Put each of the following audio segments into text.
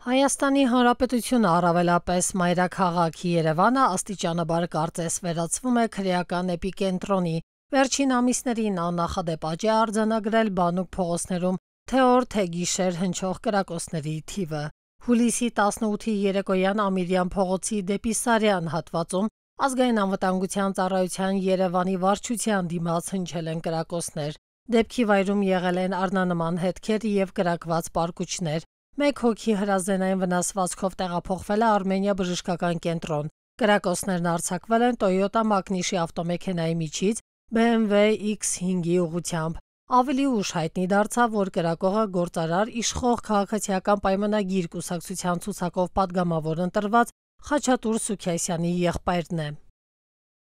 Հայաստանի Հանրապետությունը առավելապես մայրաքաղաքի Երևանը աստիճանաբար կարծես վերածվում է քրեական էպիկենտրոնի։ Վերջին ամիսներին աննախադեպ աճ է արձանագրել բանուկ փողոցներում թե օր թե գիշեր հնչող կրակոցների թիվը։ Հուլիսի 18-ի երեկոյան Ամիրյան փողոցի դեպի Սարյան հատվածում ազգային անվտանգության ծառայության Երևանի վարչության դիմաց հնչել են կրակոցներ։ Դեպքի վայրում եղել են առնանման հետքեր եւ կրակված պարկուճներ։ Մեկ հոգի հրազենային վնասվածքով տեղափոխվել է Արմենիա բժշկական կենտրոն։ Կրակոցներն արձակվել են Toyota Magnish-ի ավտոմեքենայի միջից BMW X5-ի ուղությամբ։ Ավելի ուշ հայտնի դարձավ, որ կրակողը գործարար իշխող քաղաքացիական պայմանագիր կուսակցության ցուցակով падգամավոր ընտրված Խաչատուր Սուքիասյանի եղբայրն է։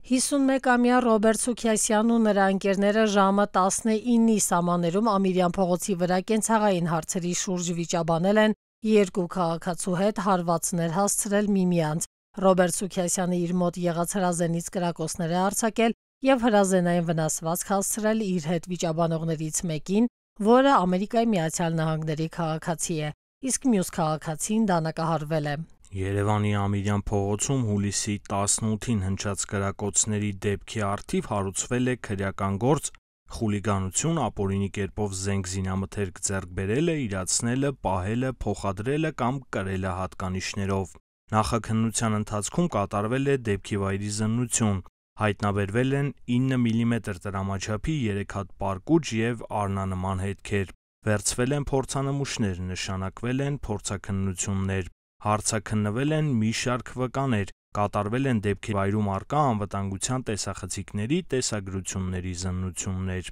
51-ամյա Ռոբերտ Սուքիասյանն ու նրա ընկերները ժամը 19-ի սահմաններում Ամիրյան փողոցի վրա կենցաղային հարցերի շուրջ վիճաբանել են երկու քաղաքացու հետ հարվածներ հասցրել միմյանց։ Ռոբերտ Սուքիասյանը իր մոտ եղած հրազենից կրակոցներ է արձակել եւ հրազենային վնասվածք հասցրել իր հետ վիճաբանողներից մեկին, որը Ամերիկայի Միացյալ Նահանգների քաղաքացի է, իսկ մյուս քաղաքացին դանակահարվել է։ Երևանի Ամիրյան փողոցում հուլիսի 18-ին հնչած կրակոցների դեպքի առթիվ հարուցվել է քրեական գործ, խուլիգանություն, ապօրինի կերպով զենք զինամթերք ձեռք բերելը, իրացնելը, պահելը, փոխադրելը կամ կրելը հատկանիշներով։ Նախաքննության ընթացքում կատարվել է դեպքի վայրի զննություն։ Հայտնաբերվել են 9 մմ տրամաչափի 3 հատ պարկուճ եւ առնանման հետքեր։ Վերցվել են փորձանմուշներ, նշանակվել են փորձաքննություններ, հարցաքննվել են մի շարք վկաներ, կատարվել են դեպքի վայրում արկա անվտանգության տեսախցիկների տեսագրությունների զննություններ։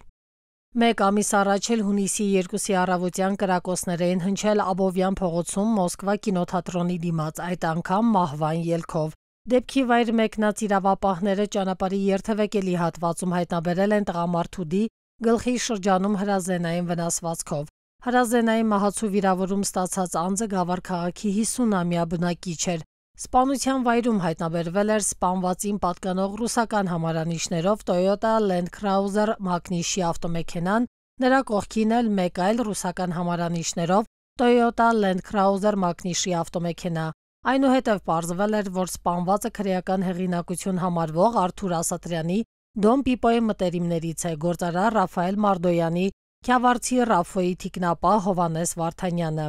Մեկ ամիս առաջ էլ հունիսի 2-ի առավոտյան կրակոցներ էին հնչել Աբովյան փողոցում Մոսկվա կինոթատրոնի դիմաց, այդ անգամ մահվան ելքով։ Դեպքի վայր մեկնած իրավապահները ճանապարհի երթևեկելի հատվածում հայտնաբերել են տղամարդուդի գլխի շրջանում հրազենային վնասվածքով։ Հրազենային մահացու վիրավորում ստացած անձը Գավառ քաղաքի 50-ամյա բնակիչ էր։ Սպանության վայրում հայտնաբերվել էր սպանվածին պատկանող ռուսական համարանիշներով Toyota Land Cruiser Magnishi ավտոմեքենան, նրա կողքին էլ մեկ այլ ռուսական համարանիշներով Toyota Land Cruiser Magnishi ավտոմեքենա։ Այնուհետև պարզվել էր, որ սպանվածը քրեական հեղինակություն համարվող Արթուր Ասատրյանի Դոն Պիպոյի մտերիմներից է գործարար Ռաֆայել Մարդոյանի, Քյավառցի Ռաֆոյի թիկնապահ Հովանես Վարդանյանը։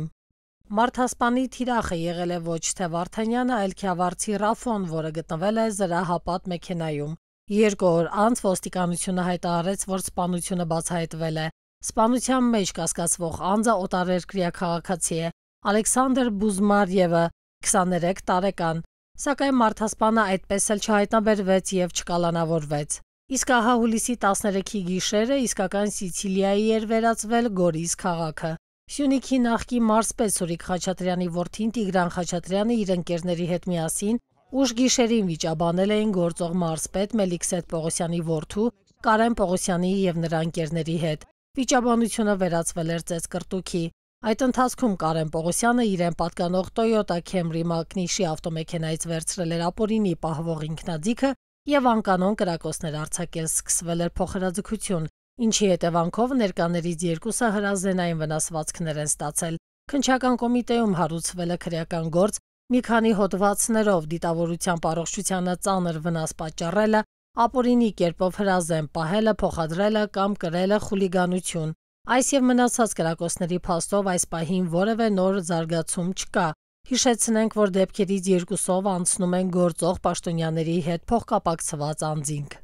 Մարդասպանի թիրախը եղել է ոչ թե Վարդանյանը, այլ Քյավառցի Ռաֆոն, որը գտնվել է զրահապատ մեքենայում։ Երկու օր անց ոստիկանությունը հայտարարեց, որ սպանությունը բացահայտվել է։ Սպանության մեջ կասկածվող անձը օտարերկրյա քաղաքացի է Ալեքսանդր Բուզմարյևը, 23 տարեկան։ Սակայն մարդասպանը այդպես էլ չհայտնաբերվեց եւ չկալանավորվեց։ Իսկ ահա հուլիսի 13-ի գիշերը իսկական Սիցիլիայի էր վերածվել Գորիս քաղաքը։ Սյունիքի նախկի մարզպետ Սուրիկ Խաչատրյանի որդին Տիգրան Խաչատրյանը իր ընկերների հետ միասին ուշ գիշերին վիճաբանել էին գործող մարզպետ Մելիքսետ Պողոսյանի որդու Կարեն Պողոսյանի եւ նրա ընկերների հետ։ Վիճաբանությունը վերածվել էր ծեծկրտուքի։ Այդ ընթացքում Կարեն Պողոսյանը իրեն պատկանող Toyota Camry Magnishi ավտոմեքենայից վերցրել էր ապօրինի պահվող ինքնաձիգը եւ անկանոն կրակոցներ արձակել սկսվել էր փոխհրաձգություն, ինչի հետևանքով ներկաներից երկուսը հրազենային վնասվածքներ են ստացել։ Քնչական կոմիտեում հարուցվել է քրեական գործ մի քանի հոդվածներով դիտավորության առողջությանը ծանր վնաս պատճառելը, ապօրինի կերպով հրազեն պահելը, փոխադրելը կամ կրելը խուլիգանություն։ Այս եւ մնացած կրակոցների փաստով այս պահին որևէ նոր զարգացում չկա։ Հիշեցնենք, որ դեպքերից երկուսով անցնում են գործող պաշտոնյաների հետ փոխկապակցված անձինք։